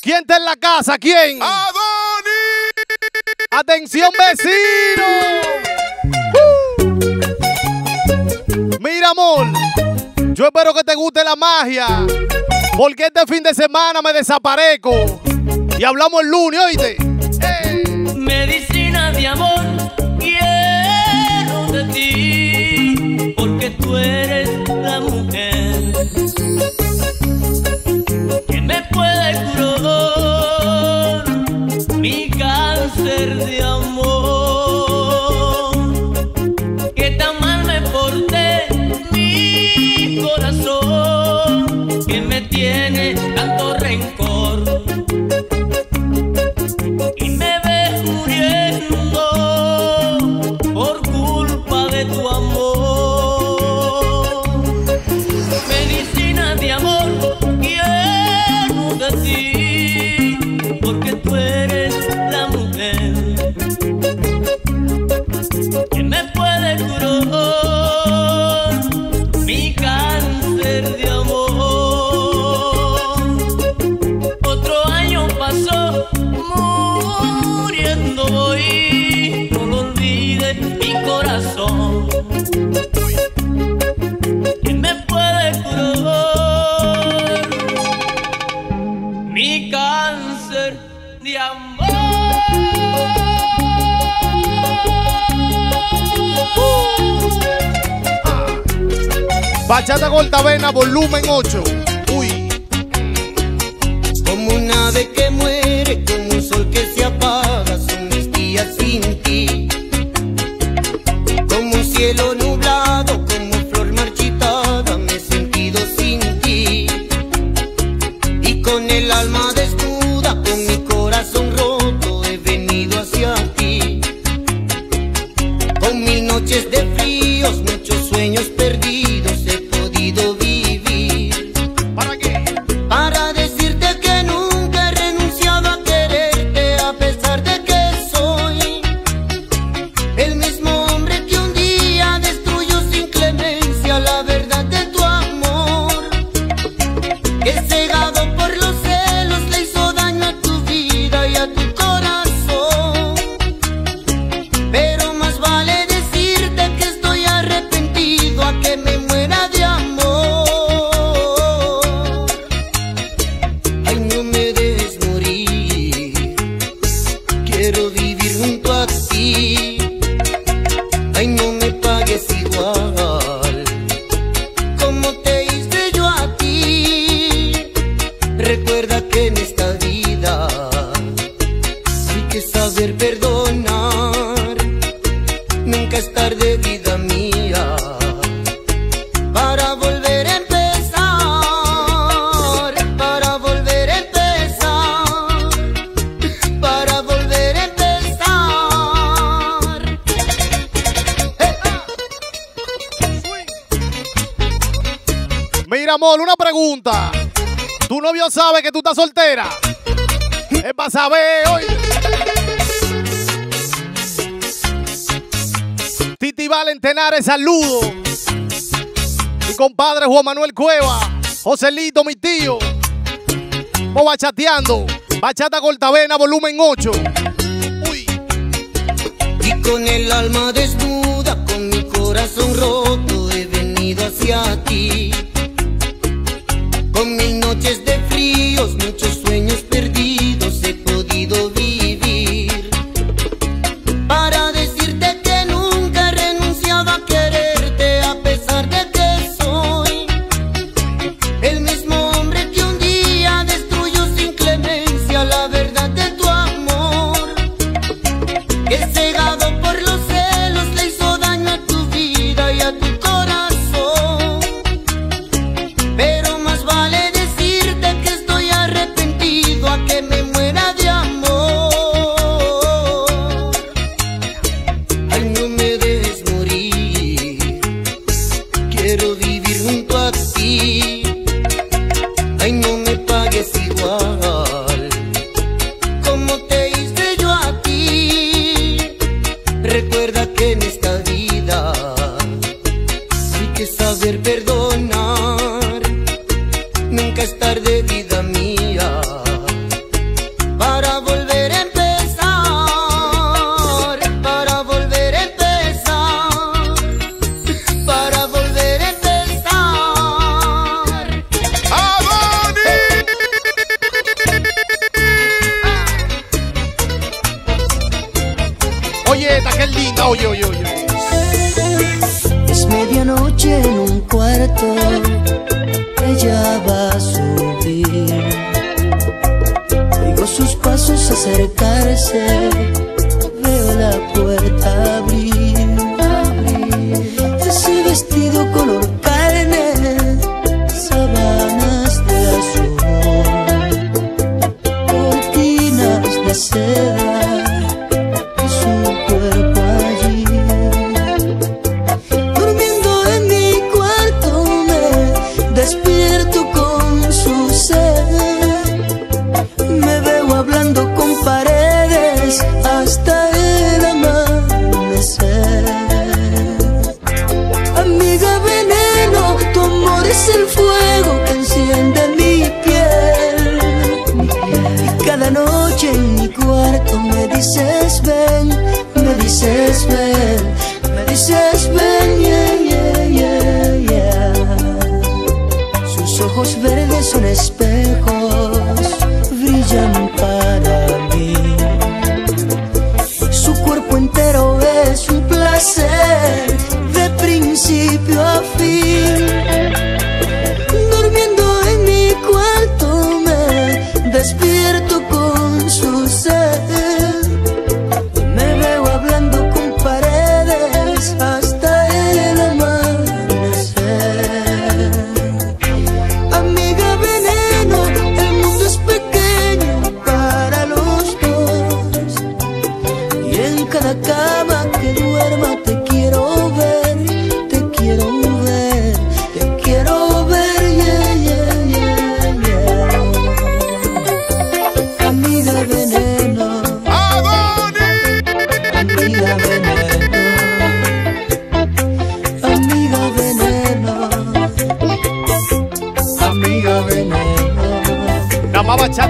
¿Quién está en la casa? ¿Quién? ¡Adoni! ¡Atención, vecino! Uh. Mira, amor, yo espero que te guste la magia, porque este fin de semana me desaparezco y hablamos el lunes, oíste. Bachata Cortavena, volumen 8. Uy, Como un ave que muere, como un sol que se apaga, son mis días sin ti. Como un cielo nublado, como flor marchitada, me he sentido sin ti. Y con el alma desnuda, con mi corazón roto, he venido hacia ti. Con mil noches de fríos, pregunta. ¿Tu novio sabe que tú estás soltera? Es para saber, oye. Titi Valentenares, saludo. Mi compadre Juan Manuel Cueva. Joselito, mi tío. Vamos bachateando. Bachata Cortavena, volumen 8. Uy. Y con el alma desnuda, con mi corazón roto, he venido hacia ti. Mil noches de Es medianoche en un cuarto, ella va a subir. Oigo sus pasos acercarse, veo la puerta. dices ven, me dices ven, me dices ven. Yeah.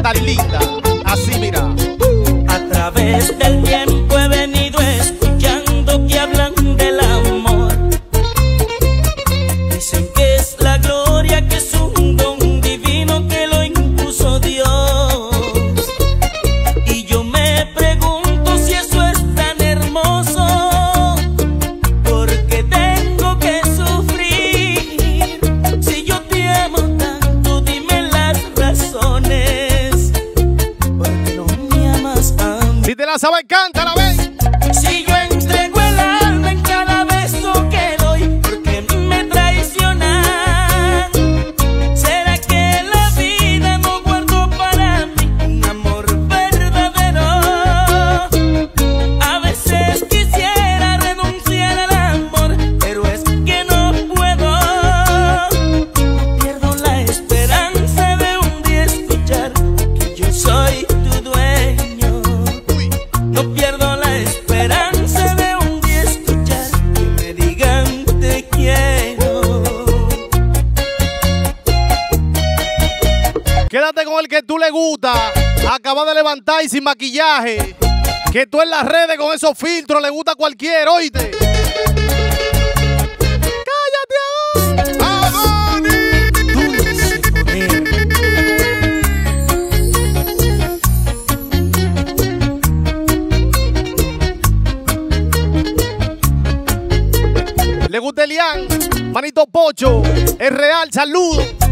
tan linda. le gusta acabar de levantar y sin maquillaje. Que tú en las redes con esos filtros le gusta a cualquiera, oíste. ¡Cállate! Le gusta Elian, Manito Pocho, es real, saludo.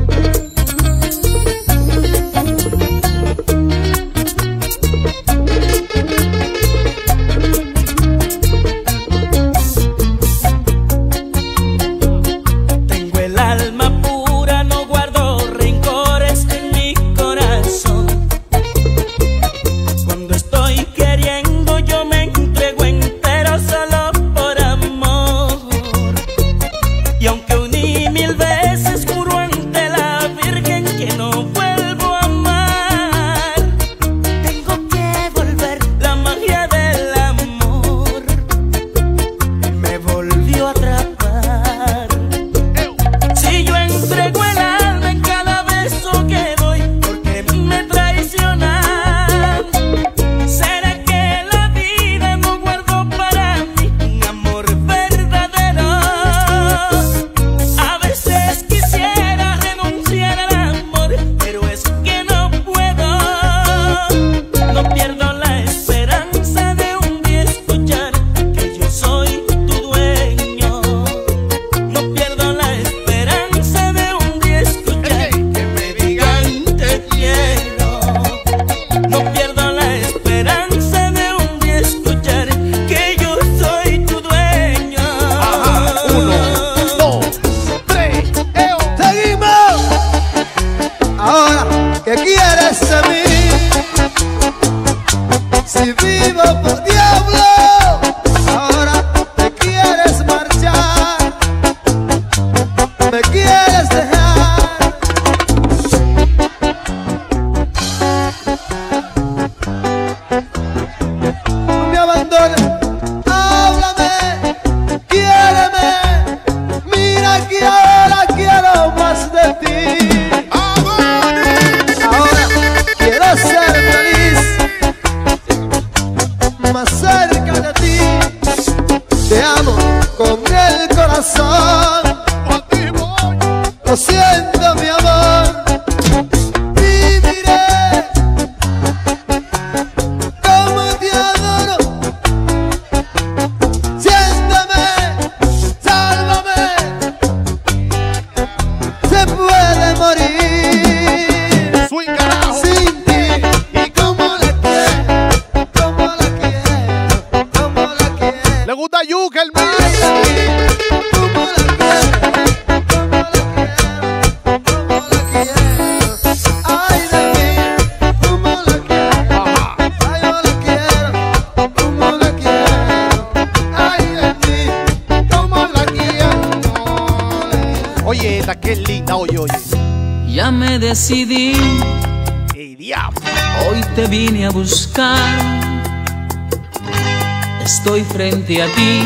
Decidí. Hoy te vine a buscar. Estoy frente a ti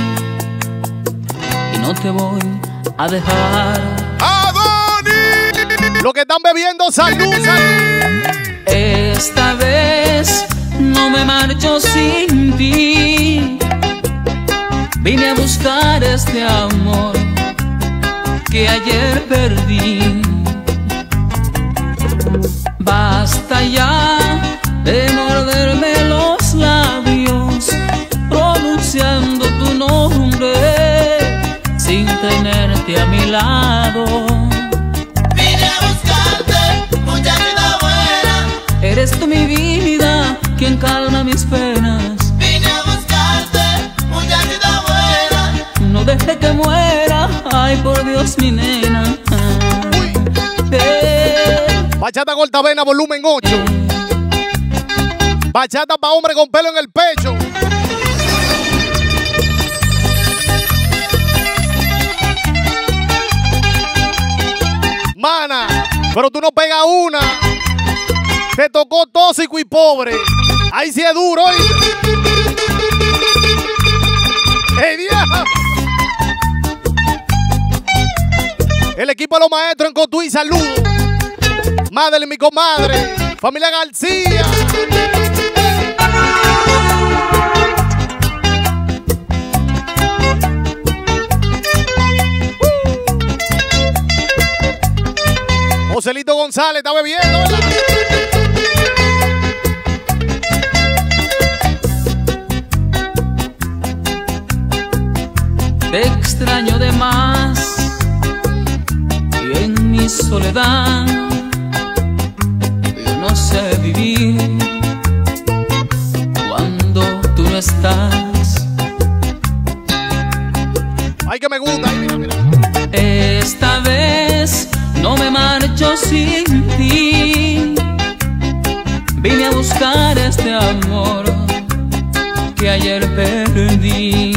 y no te voy a dejar. ¡Adoni! Lo que están bebiendo, salud, salud. Esta vez no me marcho sin ti. Vine a buscar este amor que ayer perdí. Ya de morderme los labios, pronunciando tu nombre sin tenerte a mi lado. Vine a buscarte, muchachita buena. Eres tú mi vida, quien calma mis penas. Vine a buscarte, muchachita buena. No deje que muera, ay por Dios mi Eh, Bachata cortavena, volumen 8. Bachata para hombre con pelo en el pecho. Mana, pero tú no pegas una. Te tocó tóxico y pobre. Ahí sí es duro, ¿oíste? ¡Ey, vieja! El equipo de los maestros en Cotuí, saludos. Madre, mi comadre. Familia García. Joselito González está bebiendo, te extraño de más y en mi soledad sé vivir cuando tú no estás. Ay, que me gusta. ay, mira, mira. Esta vez no me marcho sin ti. Vine a buscar este amor que ayer perdí.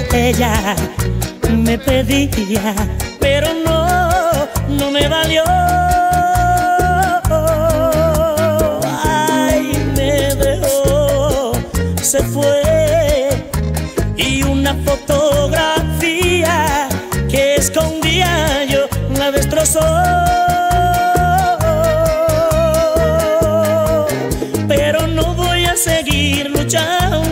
Que ella me pedía, pero no, no me valió. Ay, me dejó, se fue y una fotografía que escondía yo la destrozó pero no voy a seguir luchando.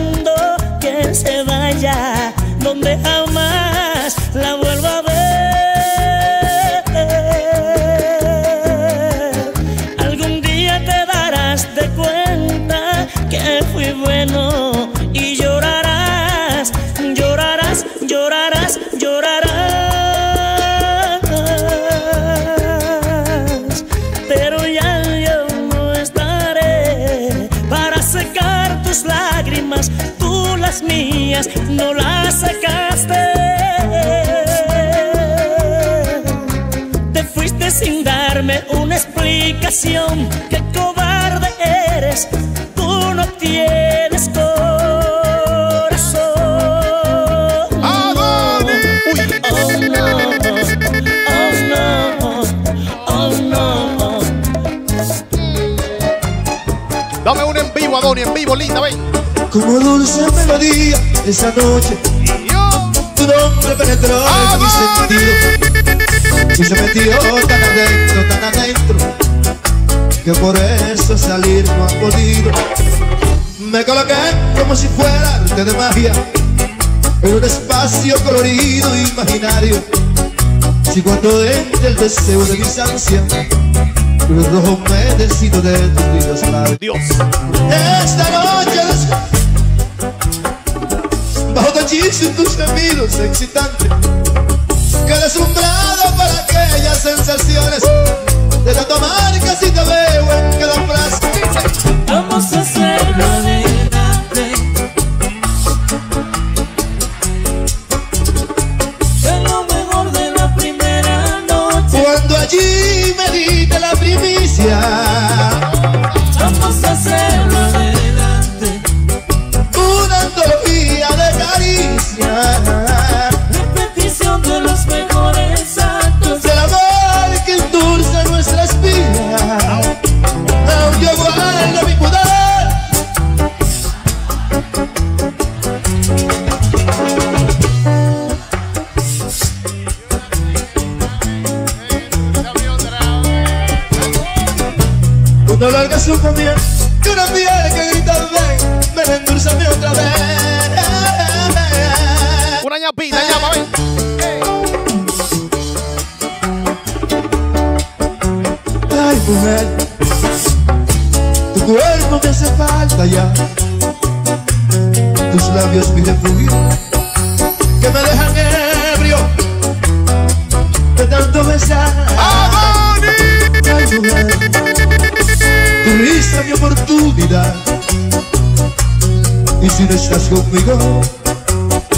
Explicación, qué cobarde eres, tú no tienes corazón. ¡Adoni! Uy, Oh no, oh no, oh no. dame una en vivo, Adoni, en vivo, linda, ven. Como dulce melodía esa noche Y yo. tu nombre penetró en mi sentido y se metió tan adentro, tan adentro que por eso salir no ha podido. Me coloqué como si fuera arte de magia en un espacio colorido imaginario Si cuando entre el deseo de mis ansias, el rojo me decido de tus vidas labios. Dios. Esta noche bajo tachis y tus gemidos excitantes que deslumbrado por aquellas sensaciones de tanto amar que si te veo en cada frase Vamos a hacerlo adelante. Es lo mejor de la primera noche. cuando allí me diste la primicia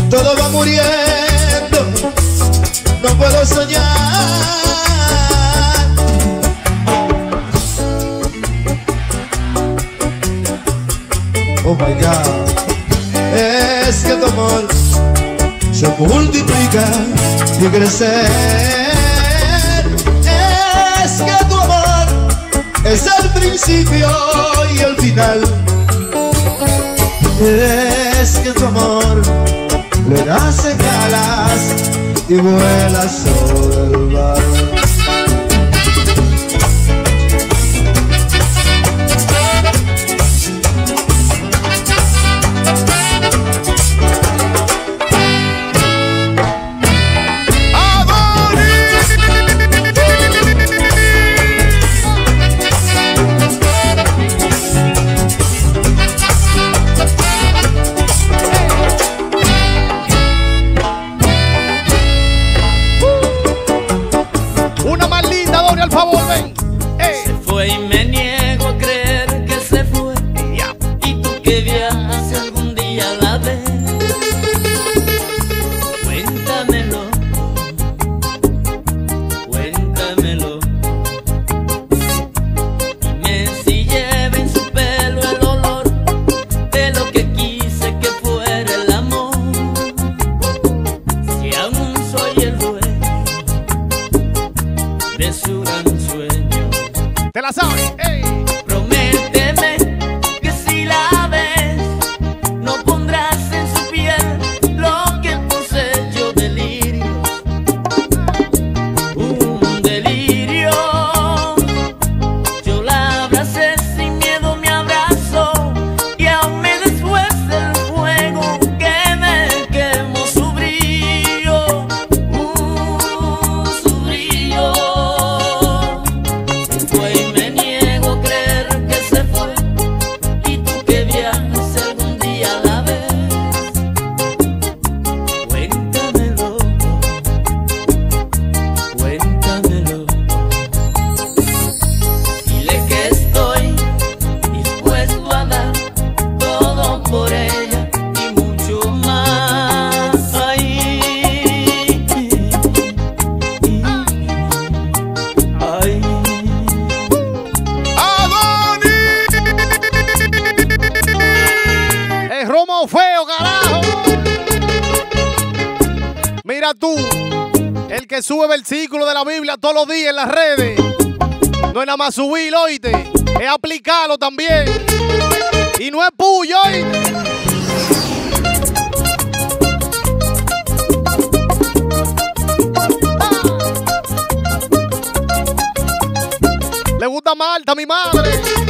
todo va muriendo. No puedo soñar. Oh my God, es que tu amor se multiplica y crece. Es que tu amor es el principio y el final. Es que tu amor le nace alas y vuela sobre el mar. Todos los días en las redes. No es nada más subirlo, oíste. Es aplicarlo también. Y no es puyo, oíste. Le gusta Marta, mi madre.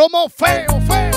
Como feio, feio.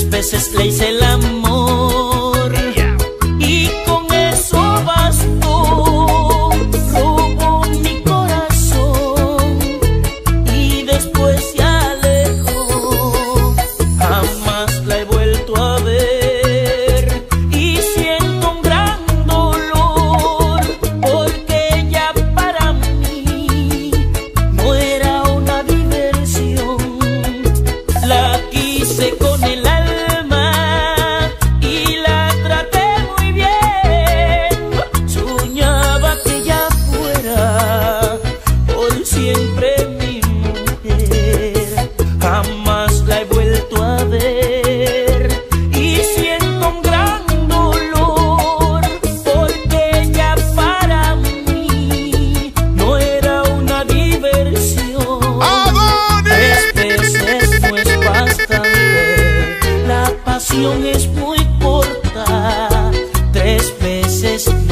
Tres veces le hice el amor.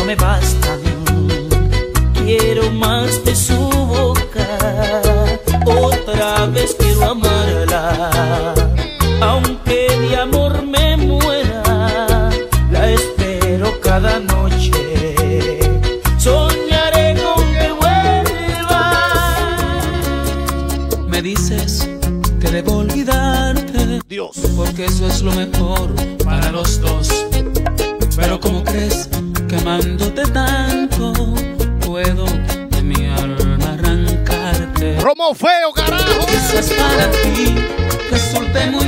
me basta. feo, carajo. Eso es para ti, resulte muy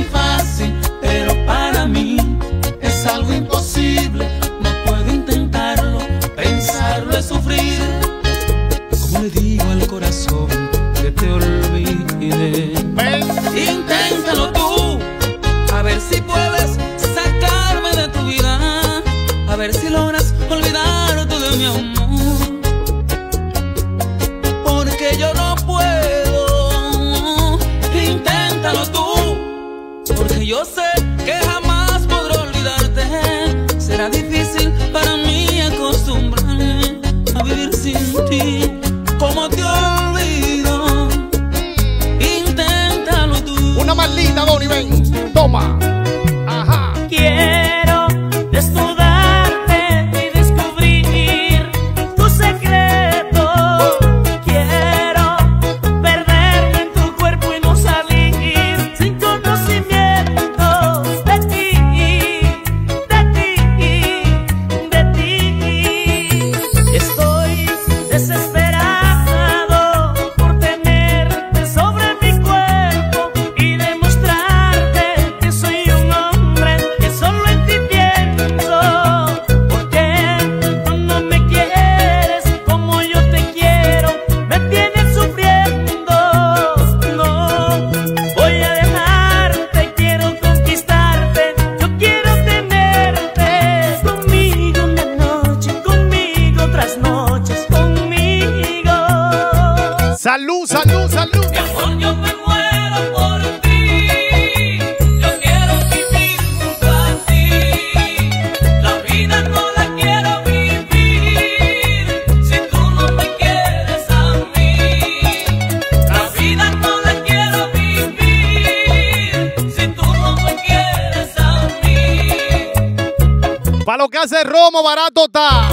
barato está.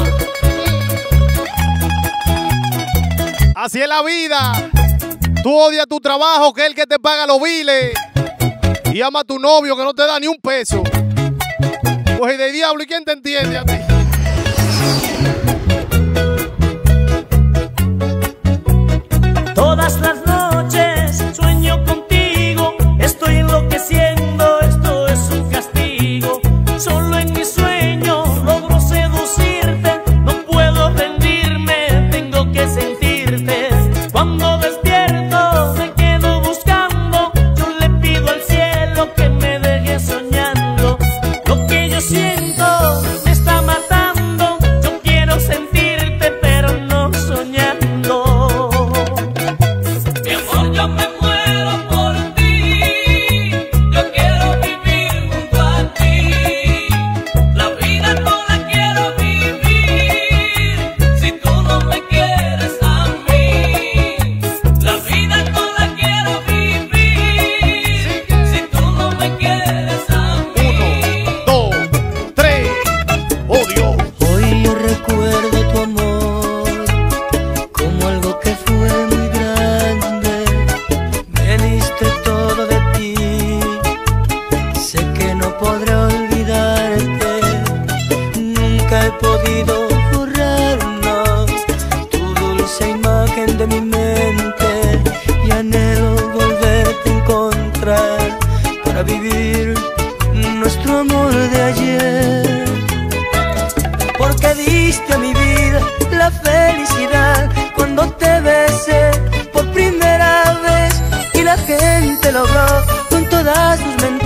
Así es la vida. Tú odias tu trabajo, que es el que te paga los biles. Y ama a tu novio, que no te da ni un peso. Pues de diablo, ¿y quién te entiende a ti? Todas las podré olvidarte. Nunca he podido borrarnos tu dulce imagen de mi mente. Y anhelo volverte a encontrar para vivir nuestro amor de ayer porque diste a mi vida la felicidad cuando te besé por primera vez y la gente logró con todas sus mentiras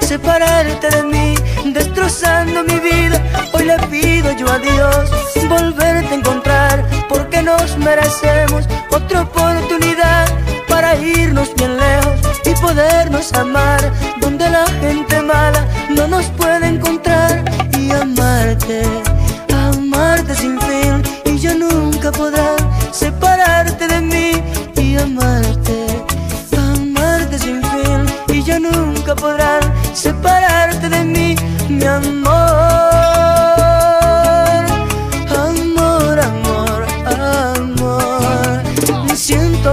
separarte de mí, destrozando mi vida. Hoy le pido yo a Dios volverte a encontrar porque nos merecemos otra oportunidad para irnos bien lejos y podernos amar donde la gente mala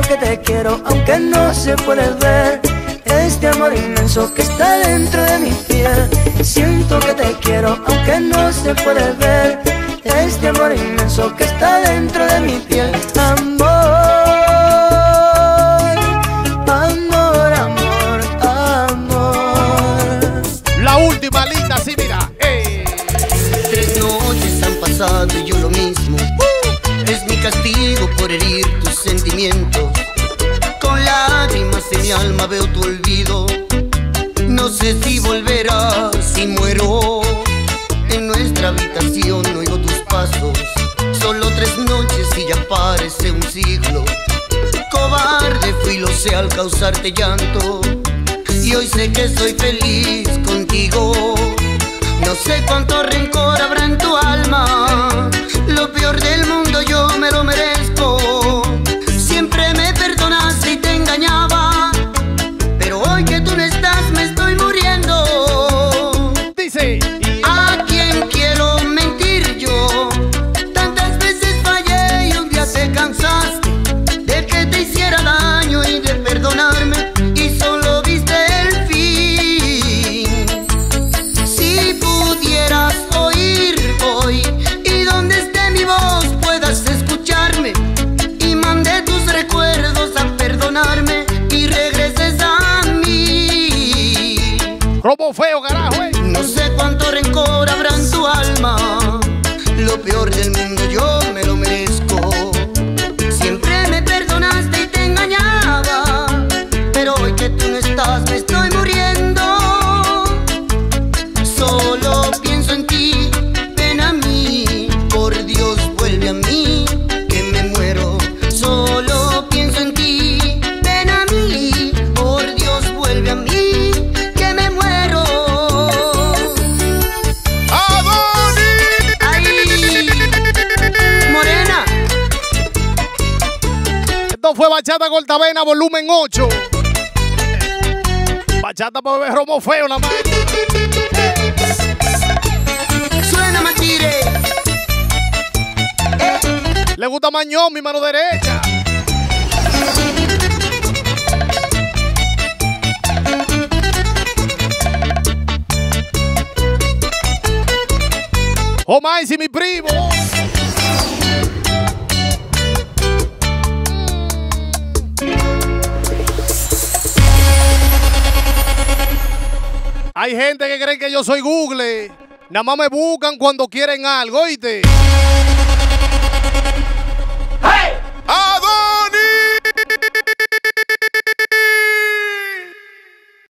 que te quiero aunque no se puede ver este amor inmenso que está dentro de mi piel. Siento que te quiero aunque no se puede ver este amor inmenso que está dentro de mi piel. Amor, amor, amor, amor. La última linda, sí, mira. Eh. Tres noches han pasado y yo lo mismo. Es mi castigo por herir tus Con lágrimas en mi alma veo tu olvido. No sé si volverás si muero. En nuestra habitación oigo tus pasos. Solo tres noches y ya parece un siglo. Cobarde fui, lo sé al causarte llanto. Y hoy sé que soy feliz contigo. No sé cuánto rencor habrá en tu alma. Lo peor del mundo yo me Bachata Cortavena, volumen 8. Bachata por beber romo feo, la madre. suena Matire. Le gusta Mañón, mi mano derecha. Omar y mi primo. Hay gente que cree que yo soy Google. Nada más me buscan cuando quieren algo, ¿oíste?